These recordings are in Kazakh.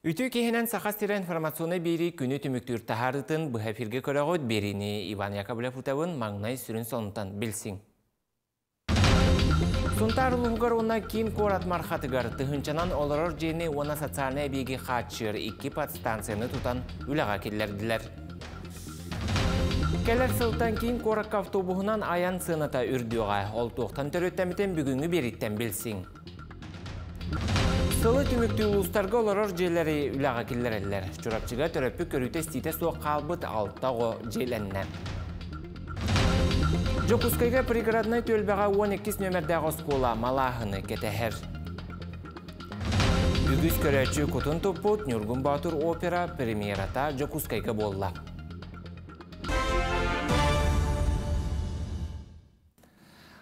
Үті кехінен сақастыра информационы бері күні түміктір тахарытын бұхафирге көріғыд беріні Иван Яковлев ұтауын маңнай сүрін сонытан білсің. Сунтар лугар уна кин корат мархатыгар тыхынчанан олорор жени она социальный беги хатчыр икки подстанцияны тутан үлаға келлерділер. Келер сылтан кейін корак автобуһунан аян сыныта үрдіға. Ол тоқтан төрөттәмітен бүгінгі бериттен білсің. Сылы түмікті ұлыстарға оларыр желері үлаға келер әлілер. Чурапчыға төрөппі көріте стейте соқ қалбыт алттағы желенне. Жокускайға приграднай төлбәға 12 нөмірдәғы скола малахыны кетәхер. Үгіз көрәчі күтін топпут Нюргун Батур опера премьерата Жокускайға болла.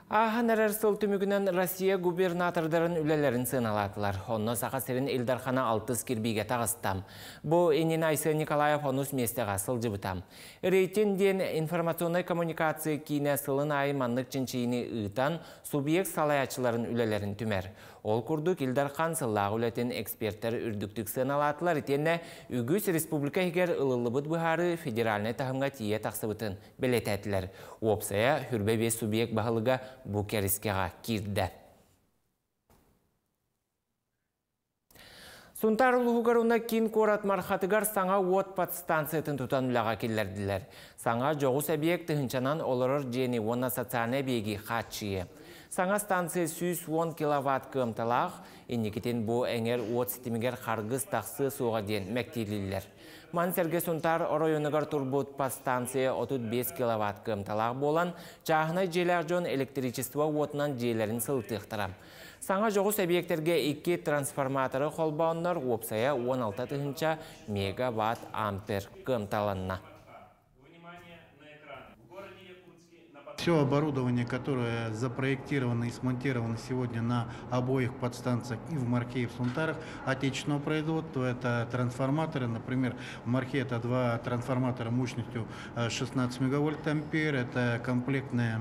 Ахан сыл түмігінен Россия губернатордарын үлелерін сыналатылар. Онно сақа серін Илдархана алтыз кирбиге тағыстам. Бұ Энин Айсы Николаев онус местеға сыл жыбытам. Рейтин ден информационный коммуникация кейіне сылын айманлық чынчейіні ұйтан субъект салаячыларын үлелерін түмер. Ол күрдік Илдархан сыллағы үлетін эксперттер үрдіктік сыналатылар етенне үгіс республика егер ұлылыбыт бұхары федеральный тахымға тие тақсыбытын білетәтілер. Опсая хүрбе бес субъект бағылыға бұ кәріскеға кирді. Сунтар луғыгаруна кин корат мархатыгар саңа от подстанциятын тұтан үліға келерділер. Саңа жоғу сәбиек тұхынчанан олырыр жені оны социальный беги хатчие. Саңа станция 110 киловатт кымталақ, инекетен бұ әңер от сетімігер қарғыз тақсы суға ден мәктейлілер. Мансерге сұнтар оройыныгар турбут по станция 35 киловатт кымталақ болан, жағына желер жон электричество отынан желерін сылтықтырам. Саңа жоғы сәбиектерге 2 трансформаторы қолбауынлар опсая 16 тұхынша мегаватт ампер кымталанна. Все оборудование, которое запроектировано и смонтировано сегодня на обоих подстанциях и в Марке, и в Сунтарах, отечественного производства, это трансформаторы, например, в Марке это два трансформатора мощностью 16 мегавольт ампер, это комплектное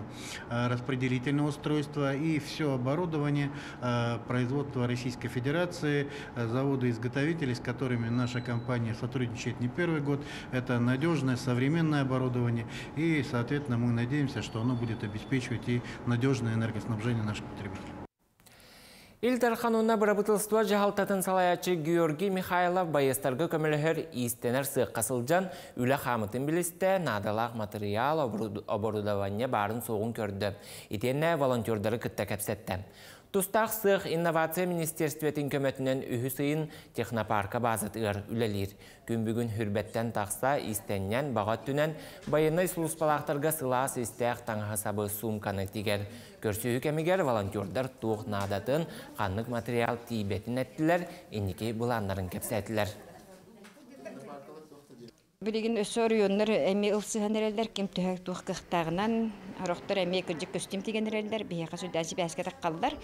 распределительное устройство. И все оборудование производства Российской Федерации, заводы-изготовители, с которыми наша компания сотрудничает не первый год, это надежное современное оборудование. И, соответственно, мы надеемся, что оно будет обеспечивать и надежное энергоснабжение наших потребителей. Илдар хануна бұрабытылства жағалтатын салаячы Георгий Михайлов байыстарғы көмілігір истенер сыққасылжан үлі қамытын білісті надалақ материал оборудование барын соғын көрді. Итенне волонтердары күтті кәпсетті. Тустақ сық инновация министерстветін көмөтінен сыйын технопарка базыт ұғыр үлелер. Хүрбеттен тақса истеннен бағат түнен байынай сұлыспалақтарға сылас істәқ таңға сабы сумканы тигер. Көрсүйі кәмігер волонтердар туық надатын қанлық материал тейбетін әттілер, инеке бұланларын кәпсәтілер. Билигин өсөр юннар эми ылсыһанерелдер ким төһәк тух кыхтагынан арохтар эми көҗик көстүм тигенерелдер бияка сүдәси бәскә таккалдар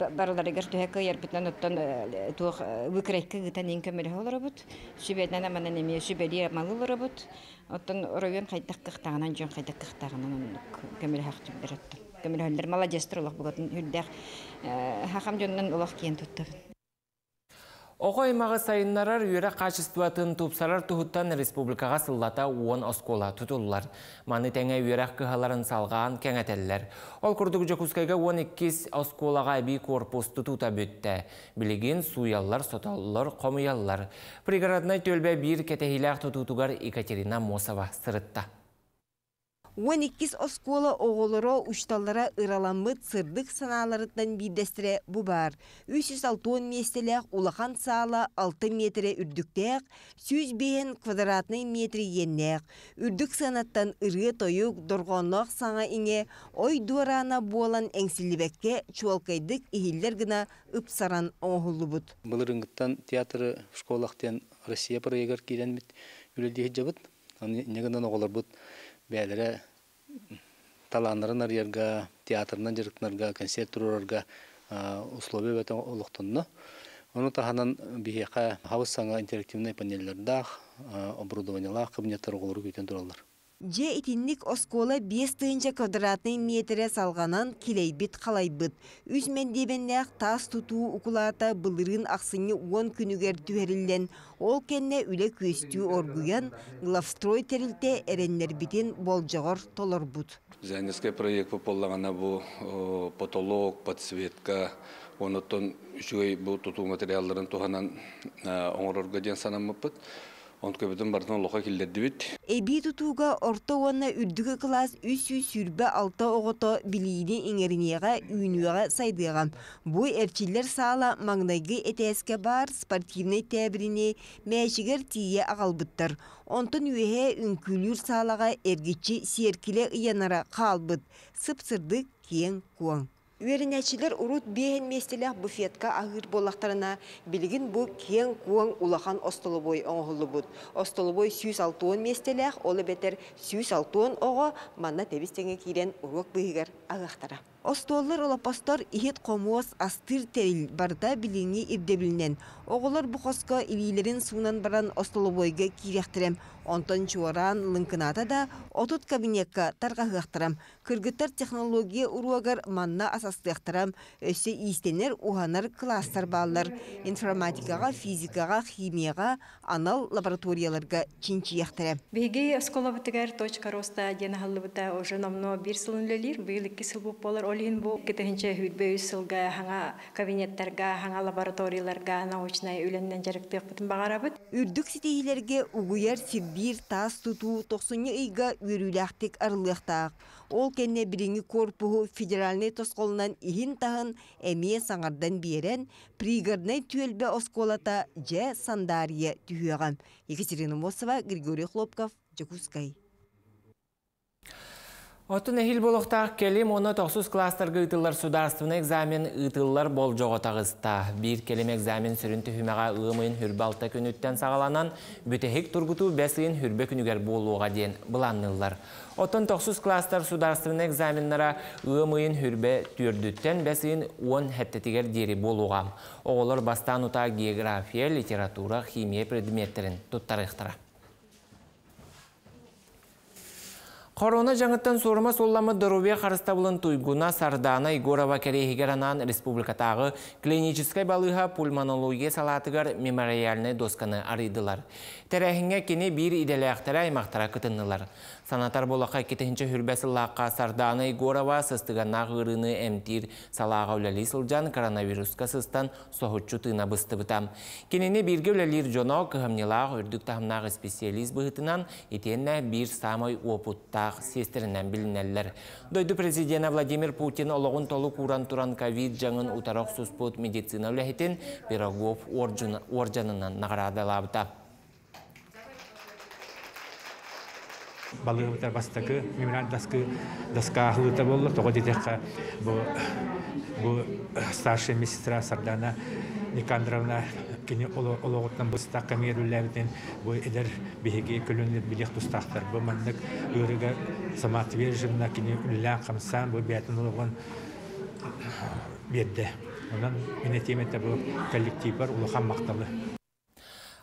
барыларыгар төһәк яр битен оттан тух выкрайкы гытан ин көмөр холор бут сүбәдән амана эми сүбәди малылар бут оттан район кайтак кыхтагынан киен туттабын Оғой мағы сайынларар үйері қачыстуатын тұпсарар тұхыттан республикаға сыллата уон оскола тұтылылар. Маны тәңе үйерек кығаларын салған кәңәтелілер. Ол күрдік жокускайға 12 осколаға бей корпус тұтута бөтті. Білеген суяллар, соталылар, қомыяллар. Пригороднай төлбе бір кетехиләқ тұтутуғар Екатерина Мосова сырытта. 12 оскола оғолоро ушталлара ыраламмыт сырдык санааларыттан бидестире бу бар. 360 местелек улахан саала 6 метре үрдүктеек, 100 бейін квадратный метри еннеек. Үрдүк санаттан ыры тойук доргонлок саңа иңе ой дуарана буолан эңсилибекке чуалкайдык ихиллер гына ыпсаран оңхулубут. Былырыңгыттан театры школахтен Россия проегар киленмит үлелдеһи жабыт. Негенен оголорбут бәлері таланырын арьерга театрынан жырыктынарга концерт турарга условия бәтен олуқтынны. Оны таханан бихеқа хавыс саңа интерактивный панеллердах оборудованиялах кабинеттер оголору көйтен туралар. Же итинник оскола 5 тыынча квадратный метре салганан килейбит қалайбыт. Үз мендебеннәк тас тутуу укулата былырын ақсыны 10 күнігер түерілден, ол кенне үле көстүү оргуян главстрой терилте эреннер битин болжогор толорбут. Зайнеская проект пополлагана бу о, потолок, подсветка, онотон үшүгөй бу тутуу материалдарын туханан оңорорго ден санаммыппыт. Он көбөтөн бартын лоха килдердибит. Эби тутууга орто уонна үрдүгө класс үс үс сүрбе алта огото билийни иңеринега үйнүга сайдыгам. Бу эрчиллер саала маңнайгы этеске бар спортивный тәбирине мәшигер тие агалбыттар. Онтон үйе үнкүлүр саалага эргичи серкиле ыянара калбыт. Сыпсырдык киен куаң. Үерінәчілер урут бейін местелях буфетка ағыр болақтарына білігін бұ кен куан улахан остолубой оңғылы бұд. Остолубой сүйіс алтуын местелях, олы бетер сүйіс алтуын оғы манна тебістеңе кейден урук бұйығар ағақтара. Остоллар олапастар ихет қомуас астыр терил барда билиңи ирдебилнен. Оғылар бұқосқа илилерин суынан баран остолубойга киряқтырам. Онтон чуаран лынкыната да отут кабинетка тарғағықтырам. Кыргыттар технология уруагар манна асастықтырам. Өсі истенер уханар кластар баллар. Информатикаға, физикаға, химияға, анал лабораторияларга чинчияқтырам. Беги оскола бутыгар точка роста дена халлыбыта уже намно бир сылын лелир, быйыл икки сыл буп болар олин бу. Кетехинче хүдбе үс сылга хаңа кабинеттерга, хаңа лабораторияларга научный үленнен жарыктык бутын багарабыт. Үрдүк ситейлерге угуяр сирбир тас туту токсуны ыйга үрүләхтик арылыктак. Ол кенне биринги корпуху федеральный тосколунан ихин тахын эмие саңардан берен пригордный түөлбе осколата же сандария түйөгам. Екатерина Мосова, Григорий Хлопков, Жакускай. Отын эхил болохтақ келем оны тоқсыз класстарға ұтылар сударственный экзамен ұтылар бол жоғытағызта. Bir келем экзамен сүрінті хүмеға ұғымын хүрбалта күніттен сағаланан бүтехек тұргуту бәсіін хүрбе күнігер болуға ден бұланнылар. Отын тоқсыз класстар сударственный экзаменнара ұғымын хүрбе түрдіттен бәсіін 10 хәттетігер дері болуға. Оғылар бастан ұта география, литература, химия предметтерін тұттарықтыра. Корона жаңыттан сорыма солламы дұрубе қарыстабылын туйгуна Сардана Игорова керейгеранан республикатағы клиническай балыға пульмонология салатыгар мемориальный досканы арыдылар. Тәрәхіңе кені бір иделяқтара аймақтара кытыннылар. Санатар болақа кетінші хүрбәсі лаққа Сардана Игорова сыстығана ғырыны әмтир салаға үләлі сылжан коронавируска сыстан соғытчу тына бысты бұтам. Кенені бірге үләлір жоно кығымнилақ үрдік тахымнағы специалист бұғытынан етенне бір самой опуттақ сестерінен білінәлілер. Дойды президент Владимир Путин олығын толы куран туран ковид жаңын утарақ сұспут медицина үләхетін Пирогов оржанынан нағырадалабыта. Балыгыбытар бастакы мемориал даскы доска ахылыта болла того дедека бу бу старшая медсестра сардана никандровна кини ологоттан быста камеруллабитен бу эдер биһиги көлөннер билих тустахтар бу маннык ырыга самоотверженно кини үллән камсан бу бәтин ологон берде. Онан минетемете бу коллективар улахан макталы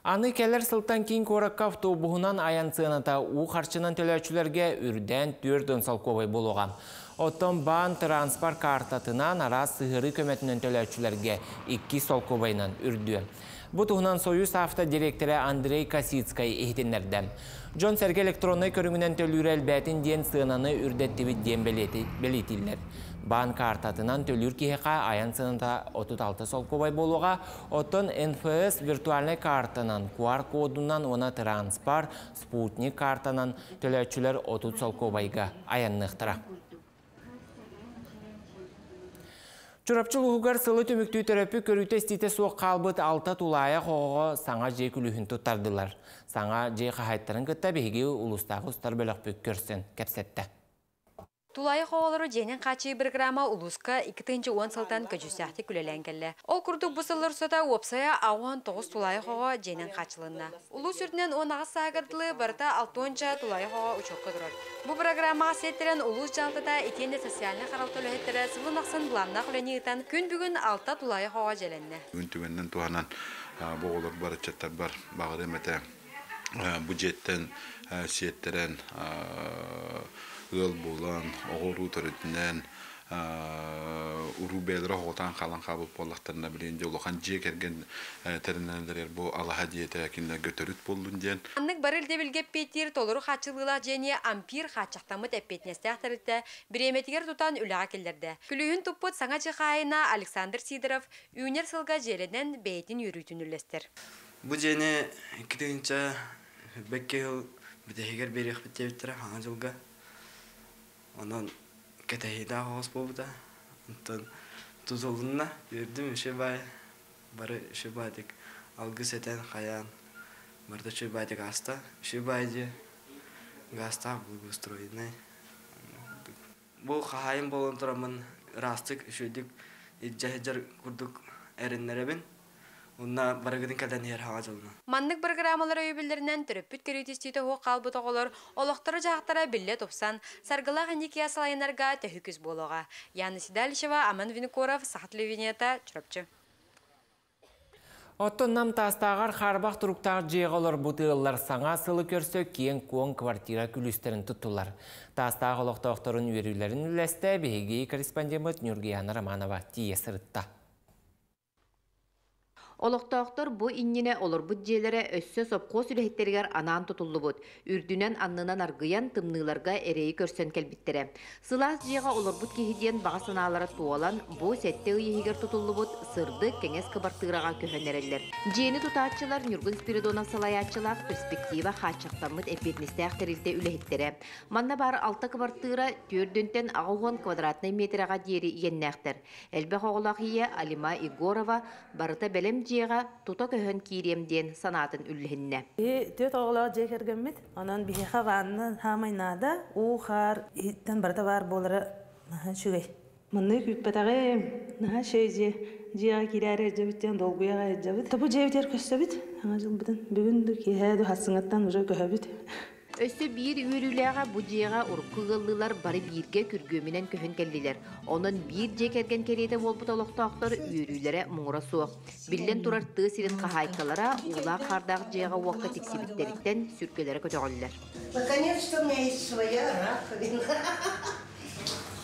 Аны келер сылтан кейін коракка автобуһунан аян сыната у харчынан төлөчүлерге үрден түрдөн салковай болуға. Оттон бан транспорт картатынан ара сыгыры көмөтүнөн төлөчүлерге 2 солковайнан үрдү. Бу туһунан Союз авто директоры Андрей Касицкай эхтеннерден. Джон Серге электронный көрүңүнөн төлүрө элбетин ден сыынаны үрдеттиби ден белетиллер. Бан картатынан төлүр киһеқа аян сынында 36 солковай болуға, оттон НФС виртуальный картанан, QR кодунан она транспорт, спутник картанан төлөчүлер 30 солковайга аяннықтыра. Чурапчыл ұғығар сылы төміктүй төрөпі көрікті стейте суық қалбыт алта тулая қоғы саңа жей күліхін тұттардылар. Саңа жей қағайттарын күтті бейге ұлыстағы ұстар бөлік бүк кәпсетті. Тулай хоолору женен качы бір грамма улуска 2-10 сылтан көжүсяхти күлелен келі. Ол күрдік бұсылыр сота опсая ауан 9 тулай хоо женен качылынна. Улус үрдінен 10 сағырдылы барыта 6-онча тулай хоо учокка тұрар. Бұл программа сеттерен улус жалтыда итенде социальны қарал төлөһеттері сылын ақсын бұламна құлені күн бүгін 6 тулай хоо желенне. Түгеннен туғанан бар, чаттар бар, бағыр емете бюджеттен сиеттерен ыл булан оғыру төрөтүнен уру бәлері хоғытан қалан қабыл болақтарына білейінде улахан же керген тәрінәлер бұл алаха диеті әкінді götөрүт болдun ден. Аннык барыл дебилгеп пейтир толору хачылыла және ампир хачақтамыт әппетнестәқтірітті біреметігер тұтан үліға келдерді. Күлүйін тұппыт саңа чықайына Александр Сидоров үйнер сылға желеден бейтін үйрүйтін үлестер. Бұл жені кітігінші бәкке ыл бітегер берек біттебіттірі аңа жылға. Онан кетейда хоос болбута онтон тузулунна бердим үше бай бары үше бай дек алгы сетен хаян барда үше бай дек аста үше бай же гаста благоустроенный бул хаян болон турамын растык үшөдүк иджахжар курдук эреннеребин Унна барагыдын кадан ер хага жылна. Маннык программалар өйбүлләреннән төрөппүт керетистите хо калбы тоголор, олоқтары жақтара билле топсан, саргыла гандикия салайнарга төһүкүс болога. Яны Сидалишева, Аман Винокуров, Сахат Левинета, Чурапчы. Оттоннам тастағар харбақ тұруқтағы жеғалар бұтығылар саңа сылы көрсі кейін куон квартира күлістерін тұттылар. Тастағы олықтақтарын үйерілерін үлесті бейгей корреспондент Нюргияна Романова тие сырытта. Олықтақтар бұ иннене олар бұд желері өссө сопқо сүлехеттерігер анаан тұтылы бұд. Үрдінен аннынан аргыян тымныларға әрейі көрсен кәлбіттері. Сылас жеға олар бұд кейден баға саналары туалан бұ сәтте ұйығығер тұтылы бұд сырды кәңес кыбартығыраға көхенерелер. Жені тұтатчылар Нюргын Спиридона салаятчылақ перспектива хачақтамыд әпетнесті ақтарилді үлехеттері. Манна бар алты кыбартығыра төрдінтен ағуған квадратный метраға дері еннәқтір. Әлбәқ оғылақ Алима Игорова барыта бәлем жеға тута көһөн кииремден санатын үллүһинне. Төт оғлаа же кергенмит, анан бихеха ванны хамайнада у хар иттен барда бар болары шүгей. Мынны күппетаге наха шейже жега кирәре жебиттен долгуяга жебит. Табу жебитер көстөбит. Аңа жыл бүтүн бүгүн киһәдү хасыңаттан уже. Өссө бир үйрүләгә бу жега уркыгыллылар бары бирге күргөмүнен көһөн келдилер. Онун бир же керген кереде болбут олоктоктор үйрүләре муңра суак. Биллен турар тыы сирин кахайкалара ула кардаг жега уакка тиксибиттериттен сүркелере көтөгөллөр. Наконец-то у меня есть своя раковина.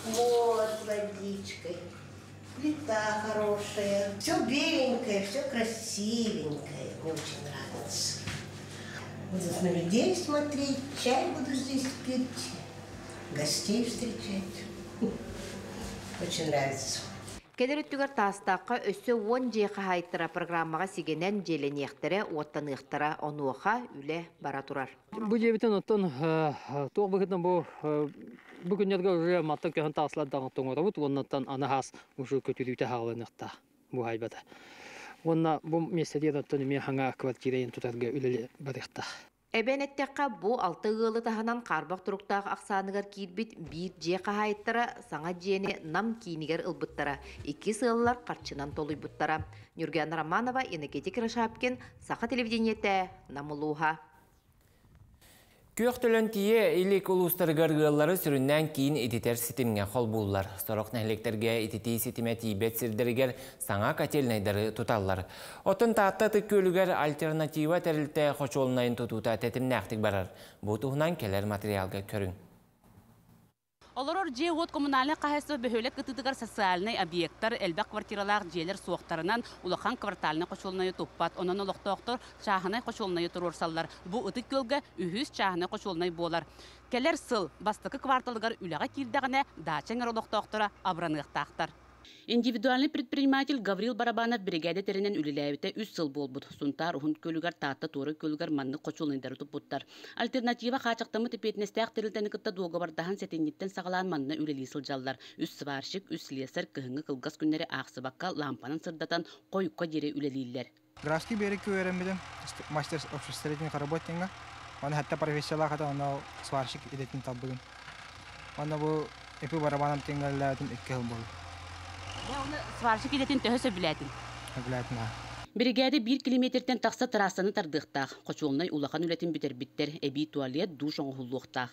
Вот, водичкой. Плита хорошая. Все беленькое, все красивенькое. Мне очень нравится. Буду на людей смотреть, чай буду здесь пить, гостей встречать. Очень нравится. Келер үттүгөр тастаққа өссө 10 жеқа хайттыра программаға сигенен желенектері оттаныктара онуоха үле бара турар. Бу жебитен оттон тоқ бұғытын бұл бүгүнерге уже матта көһөн тааслардан тоңора бут оннаттан ана хас ушу көтүлүтэ хаалыныхта бу хайбата. Онна бу месседе оттон ми ханга квартираен тутарга үлеле барыхта. Эбенеттекка бу алты ылы таханан карбак туруктаах аксааныгар киирбит биир же кахайттара саңа жиэни нам киинигер ылбыттара. Икки сыыллар карчынан толуйбуттара Нюргена Романова Энергетик Рашапкин Саха телевидениете Намулуха. Күйөқтілін тие улустар гаргылары сүріннән кейін ететер ситимге қол бұллар. Сорок нәхлектерге етети ситиме тибет сирдергер саңа котельнайдары тұталлар. Отын таатта түккөлігер альтернатива тәрілті қочолынайын тұтута тәтім нәқтік барар. Бұл тұғынан келер материалға көрің. Олорор же от коммунальный кахасы бөхөлек кытыдыгар социальный объекттар элбек квартиралар желер суоктарынан улахан квартальный кочулнайы туппат. Онон олохтоохтор чаахынай кочулнайы турурсаллар. Бу ытык көлгө үһүс чаахынай кочулнай болар келер сыл бастыкы кварталыгар үлага кирдегіне дачаңар олохтоохтора абраныктаактар Индивидуальный предприниматель Гаврил Барабанов бригада теренен үлеләбите үс сыл болбут. Сунтар ухун көлүгөр таатта туры көлүгөр манны кочулындары тупуттар. Альтернатива хачактамы тепетнестәк терилтен кытта дуога бардахан сетенниттен сагалан манны үлели сылжаллар. Үс сварщик, слесарь кыһыңы кылгас күннәре аксыбакка лампанын сырдатан койукка дере үлелилер. Графский берег көөрәмбедем. Мастер обществоведения работника. Он хатта профессионал хата он сварщик идетин табыгын. Он бу эпи барабанам теңгәлләдин икки хыл болду. Сваршы келетін төһөсө біләтін. Біләтін, Бригада 1 километрден тақса трассаны тардықтақ. Қочуылнай улахан үлетін бітер биттер әбей туалет душ оңғылуқтақ.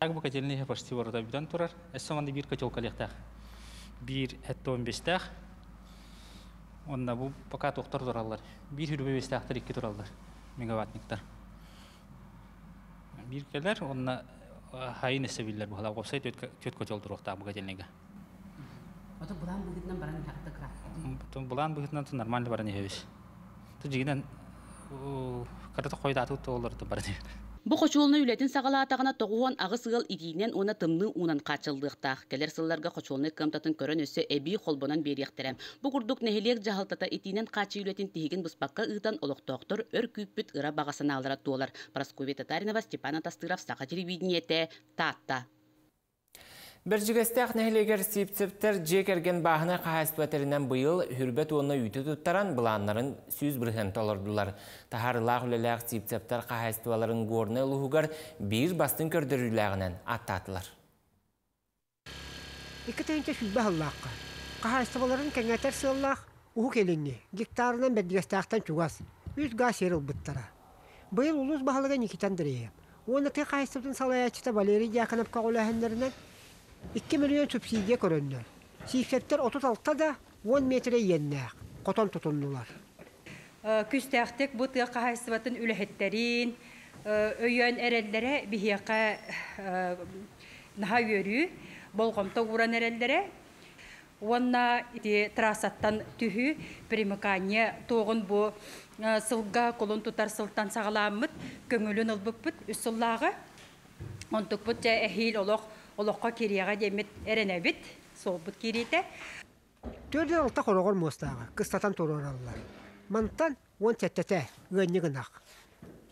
Так бу котельный почти ворота бидан турар. Эсоманды бир котелка лехтах. Бир этто 15 Онда бу пока тоқтар туралар. Бир хүрбе бестахтар икки туралар. Мегаваттниктар. бир келер онна хайын эсе биллер бу хала копсай төт туруктаа буга женеге Ото булан бүгүтнен баран хакта кра. Тон булан бүгүтнен тон нормально баран хебиш. Ту жигинен карата койда ту толор ту баран. Бу кочулны үлетин сагалаатагына тогуон агыс ыл идинен уна тымны унан качылдыктах. Келер сылларга кочулны кымтатын көрөн өсө эби холбонан берияктерем. Бу курдук нехилек жахалтата итинен качы үлетин тиген буспакка ытан олоктоктор өр күйпүт ыра багасына алара туолар. Прасковия Татаринова, Степан Атастыров, Сака телевидениете, Татта. Біржігістәқ нәхілегер сипцептер жекерген бағына қағаспатерінен бұйыл хүрбет оны үйті тұттаран бұланларын сүз бірген толырдылар. Тахарылақ үлеләқ сипцептер қағаспаларын горны ұлығығар бір бастың көрдіріләғінен аттатылар. Икі тәйінче сүзбі ғыллаққа. Қағаспаларын кәңәтер ұғы гектарынан чуғас, үз дірейім. Оны Валерий 2 миллион субсидия көрөннөр. Сийсеттер 36 да 10 метре еннәк. Котон тутуннулар. Күстәхтек бу тыга кахайсыбатын үләһеттерин, өйөн эрелләре бихияка наха йөрү, болгомта уран эрелләре. Онна ити трассаттан түһү примыкание тогын бу сылга колон тутар сылтан сагаламыт, көңүлүн ылбыппыт, үсыллага. Онтукпут жа эхил олох олоққа кирияға демет әренәбит, соғбыт кирейті. Төрден алта қорағыр мостағы, қыстатан тұраралар. Мантан он тәттәтә, ғынны ғынақ.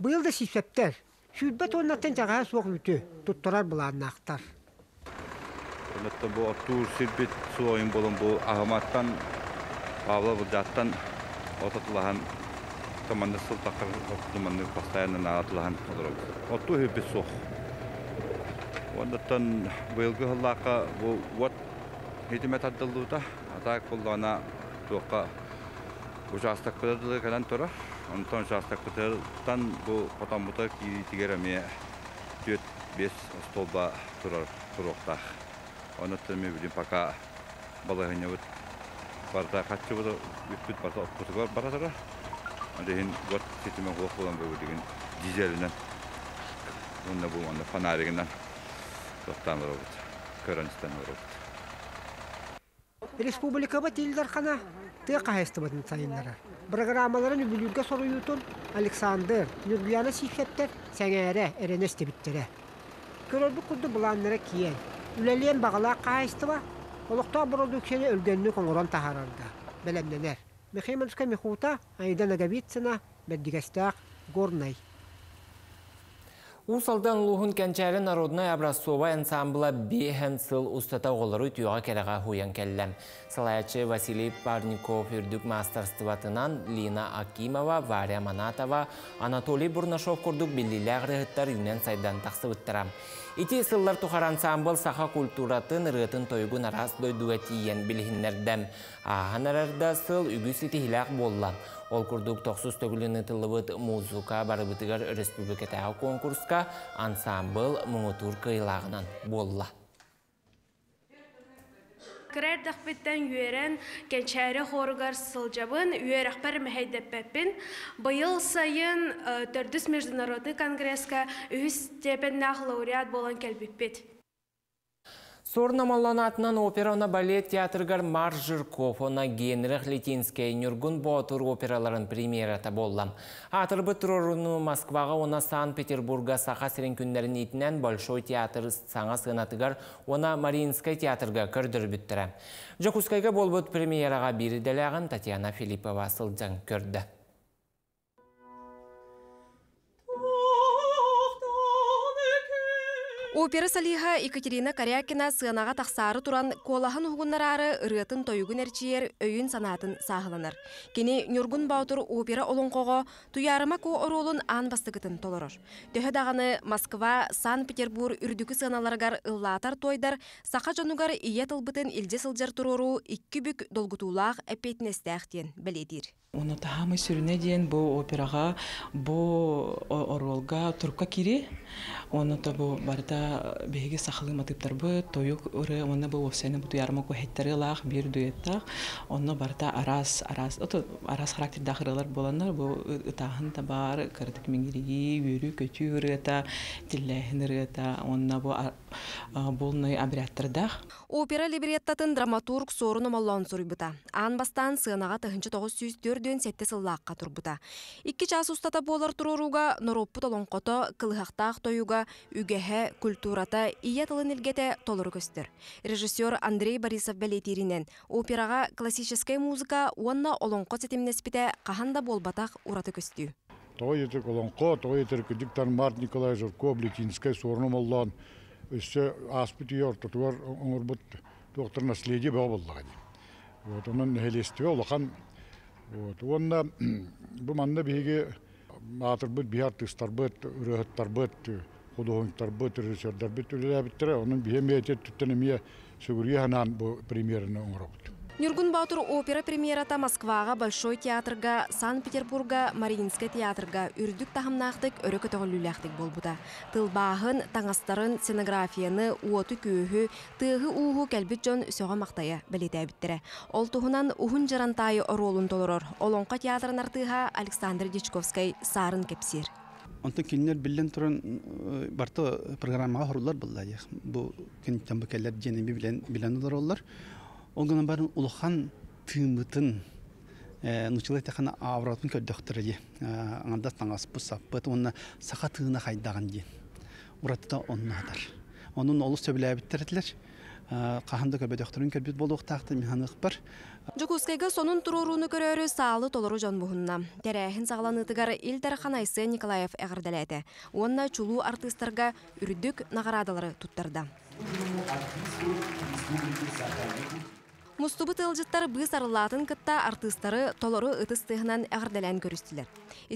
Бұйыл да сипсептер, сүйбет оннаттан жағаға соқ үті, тұттырар бұланнақтар. Онатта бұл тур сирбет суойын болын бұл ағаматтан, Павла Бұдаттан отатылаған команда оқтыманны постоянно ағатылаған Отту соқ. Ондан быйылгы хыллақа бұл вот хитимет аддылуыта, ата коллана туаққа участок кыдырдылы кәлән тұра. Онтан участок кыдырдан бұл потом бұта тигереме төт бес столба тұрар тұруқтақ. Ондан мен білем пока балағыне бұт барда қатшы бұды бүт барда. Ондан қоқ болан дизелінен. Бұл. Тоқтан робот. Көріністен робот. Республикаба тилдер қана тыға қайыстыбатын сайынлары. Программаларын үбілуге соруютун Александр, Нурбияна сихеттер сәңәрі әренес тебіттері. Көрөрбі күрді бұланлары киен. Үлелен бағала қайыстыба, олықта продукцияны өлгенні коңырон тахарарда. Белемненер. Мехайманска Мехута, Айдан Агавицына, Бәддігестақ, Горнай. Усалдан лухун кәнчәрі народной образцова ансамбла бейхен сыл устата олары түйіға кереға хуян кәлләм. Салаячы Василий Парников үрдік мастерстватынан Лина Акимова, Варя Манатова, Анатолий Бурнашов күрдік білілі ғырғыттар юнен сайдан тақсы бұттырам. Ити сыллар тухар ансамбл саха культуратын рытын тойгун арас дойдуға тиен білхиннердем. Ағын арарда сыл ити хилақ боллан. Ол күрдік 90 төгіліні тылыбыт музыка барыбытыгар республикатағы конкурска ансамбл мұңытур кыйлағынан болла. Кірер дақпеттен үйерен кенчәрі хоргар сылжабын үйерақпар мәхейдеппеппін. Бұйыл сайын төрдіс международный конгресска үз степеннақ лауреат болан келбіппет. Сорнамаланатынан операна балет театргар Марш Жирков, она Генрих Летинская, Нюргун Ботур операларын премьерата боллам. Атырбы тұрырыны Москваға, она Санкт-Петербурга сақа сірен күндерін етінен Большой театр саңа сынатыгар, она Мариинская театрга көрдір бүттірі. Жокускайға болбыт премьераға бири дәләғын Татьяна Филиппова сылжан көрді. Опера салиха Екатерина Корякина сыанаға тақсары туран колаһын угуннарары ырыатын тойгун әрчиер өйін санатын сағыланыр. Кені Нюргун Баутур опера олонқоға туярыма ко оролун ан бастыгытын дағаны Москва, Сан-Петербург үрдікі сыаналаргар ыллатар тойдар, сақа жонугар ие тылбытын илже сылжар турору икки бүк долгутулақ әпетнестәқтен біледір. Оны таһамы сүрүнө диен бу операга бу оролга турка кири. Оны то бу барда беге сахалы матыптарбы тоюк үрі оны бу осені бу ярма ку хеттери лах бир дуеттах. Оны барда арас арас ото арас характерда хырылар боланар бу ытаһын табар кырдык миңири үрү көтү үрeta тиллехин үрета онна бу болны обрядтардах. Опера либреттатын драматург сорун омоллон сурбута. Ан бастан сыынага тыгынчы 904 сетте сыллааққа турбута. Икки час устата болар туруруга нороппут олонкото кылыхактаах тоюга үгэхэ культурата ия тылын илгете толору көстөр. Режиссер Андрей Борисов Белетиринен операга классическая музыка уанна олонко сетимнеспите каханда болбатах ураты көстүү. Той етер колонко, той етер диктор Март Николай Журко, Блетинская, Сорном Өссе аспыт йор, тутуар оңырбыт доктор наследие болдағады. Вот, onun helestiği olakan вот, онна bu manna bihi atır bit bihar tıstar bit, ürehittar bit, художниктар бит, режиссердар бит, үлелер биттер, onun bihi Нюргун Баутур опера премьерата Москвага, Большой театрга, Санкт-Петербурга, Мариинский театрга үрдүк тахымнақтык өрі көтөғілүләқтік болбуда. Тылбағын, таңастарын, сценографияны, уоту күйі, тығы уғы кәлбіт жон сөға мақтая білеті әбіттірі. Ол туғынан ухун жарантайы ролын толырыр. Олонқа театрын артыға Александр Дичковскай сарын кепсир. Онтон киннер билен туран барты программага хорулар буллар. Бу кин тамбакалар женеби билен билен олар. Ол гана барын улахан тымытын нучылай тахана авратын көддөктөр ди. Анда таңас бу саппыт онна саха тыына хайдаган ди. Уратта оннадар. Onun олус сөбүлә биттердилер. Каханда көбөдөктөрүн көрбүт болук такты механик бар. Жокускайга сонун туруруну көрөрү саалы толору жон бухунна. Терехин сагланыдыгар Илдар Ханайсы Николаев эгерделети. Онна чулуу артисттарга үрдүк наградалары туттарда. Мустубы тылжыттар быз арылатын кытта артисттары толору ытыстыгынан эгерделен көрүстүлөр.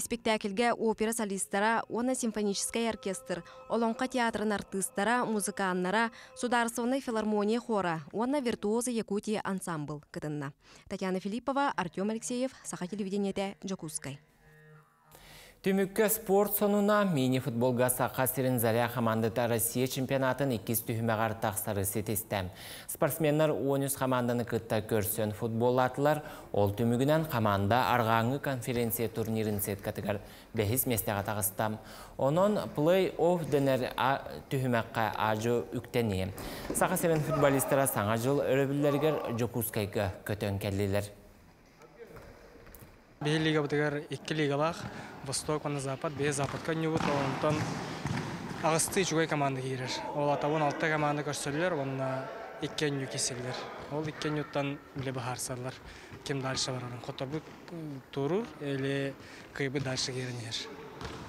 Спектакльге опера солисттара, оны симфонический оркестр, Олонка театрын артисттара, музыканнара, Сударственный филармония хора, оны виртуозы Якутия ансамбл кытынна. Татьяна Филиппова, Артем Алексеев, Саха телевидениете, Джокускай. Түміккі спорт сонуна мини-футболға сақа сирин заря командыта Россия чемпионатын 2 түйімеғар тақсары сетестем. Спортсменнер 13 команданы кытта көрсен футбол атылар, ол түмігінен команда арғаңы конференция турнирин сеткатыгар бәхіз местеға тағыстам. Онон плей-офф дөнер түйімеққа ажы үктене. Сақа сирин футболистера саңа жыл өрөбілдергер Жокускайға көтөн келлилер. Бей лига бутыгар икки лигалах, Восток, оны Запад, бей Западка нюбут, онтон ағысты чугай команда кейрер. Ол атауын алты команда көрсөлер, онна иккен ню кеселер. Ол иккен нюттан біле бахарсалар. Кем дальше барарын. Которбы турур, или кыйбы дальше керінер.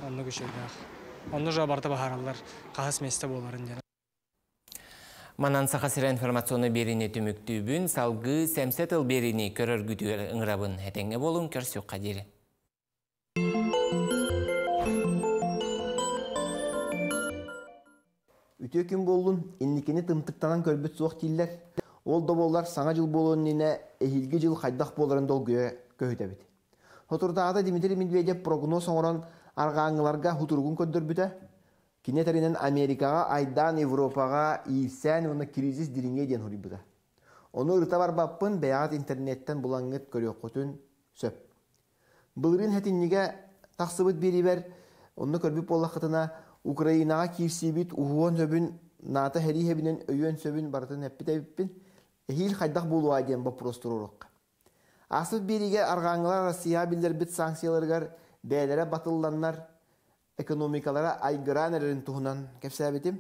Онны күшейдақ. Онны жабарда бахаралар, қағыс месте боларын дер. Манан сақасыра информационы беріне түміктүбін, салғы сәмсетіл беріне көрір күтігер ұңырабын әтеңе болын көрсі қадері. Үтө күн болдун, инникени тымтыктанан көрбүт суох тиллер. Ол да болар саңа жыл болуын нене эхилги жыл хайдах боларын дол көе көһүтәбит. Хотурдаада Дмитрий Медведев прогноз оңорон аргааңыларга хутургун Кинетеринен Америкага, Айдан, Европага, Ийсән, оны кризис диринге ден хурибыда. Оны ырта бар баппын интернеттен булаңыт көрөкөтүн сөп. Былырын хәтинниге тақсыбыт берибер, оны көрбүп боллақытына Украинага кирсибит уһуон сөбүн ната хери хебинен өйөн сөбүн бартын эппитебиппин эхил хайдах болуа диен вопрос турурук. Асып бириге аргаңылар Россия билдербит санкцияларгар бээлере батылланнар экономикалара айгыран эрин туһунан кепсәбитим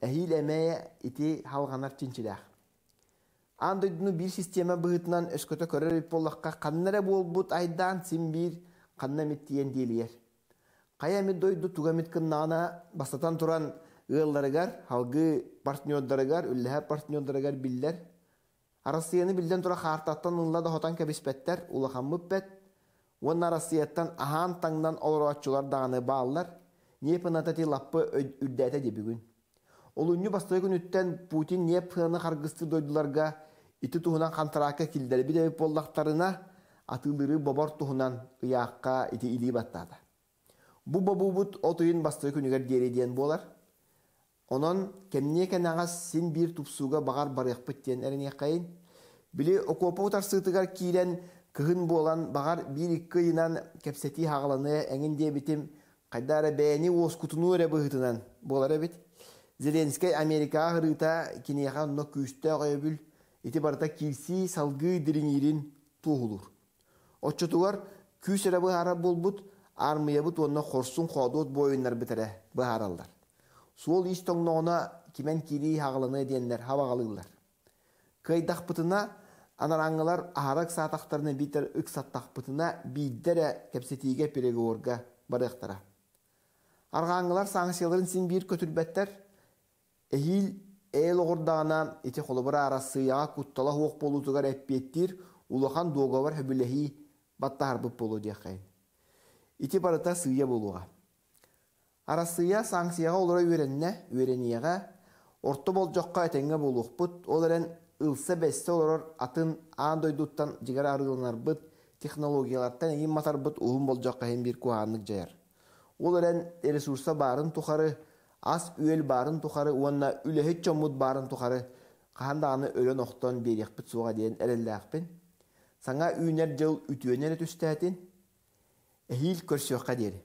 эхил эмее ити халганар чинчилах. Андойдуну бир система быһытынан өскөтө көрөр боллакка каннере болбут айдан сим бир канна миттиен диелиер. Кая дойду тугамит кыннаана бастатан туран ыылларыгар, халгы партнердарыгар, үлләһә партнердарыгар биллер. Россияны билден тура хартаттан ылла да хотан кебиспеттер, улахаммып бет. Уонна Россияттан ахан таңдан олоруаччулар дағаны бааллар, непынатати лаппы үддәте де бүгін. Ол үнні бастой күн үттен Путин неп хыны харгысты дойдуларга ити туһунан хантарака килдер бидебип боллақтарына атылыры бобор туһунан ыяаққа ити илии баттаата. Бу бобубут отуйун басты күнүгер диэри диэн болар. Онон кемне кенагас син бир тупсуга багар барыхпыт диэн эрене кайын. Били окопа утар сытыгар киирен кыһын болан багар бир икки йынан кепсети хагаланы эңин дебитим кайдара бээни оскутуну эре быһытынан болар бит. Зеленский Америка хырыта кинеха но күстө гөбүл ити барта килси салгы диринирин туһулур. Оччотугар күсере быһара болбут армия бут онна хорсун ходот бойыннар битере быһаралдар. Суол иш тоңноона кимен кири хагалыны диеннер хабагалылар. Кайдахпытына анараңылар ахарак саатактарны битер ыксаттахпытына биддере кепсетиге переговорга барыктара. Аргаңылар санкцияларын син бир көтүлбәттер. Эхил эл огордагана ити холобара арасыяга куттала хуок болутугар эппеттир улахан договор хөбүлэхи баттаарбыт болу диякайын. Ити барыта сыя болуға. Арасыя санкцияға олара үйренне, үйренияға, орто бол жоққа әтенге болуқпыт, оларын ылса бәсті олар атын аан дойдуттан бұт, технологиялардан ең матар бұт уғын бол жоққа хен бір куанлық жайар. Оларын ресурса барын тұқары, ас үйел барын тұқары, уанна үлехет чомуд барын тұқары, қағандағаны өлен оқтан берек бұт суға дейін әрелі Саңа үйнер жыл үтуенер түстәтін, әйіл көрсөққа дері.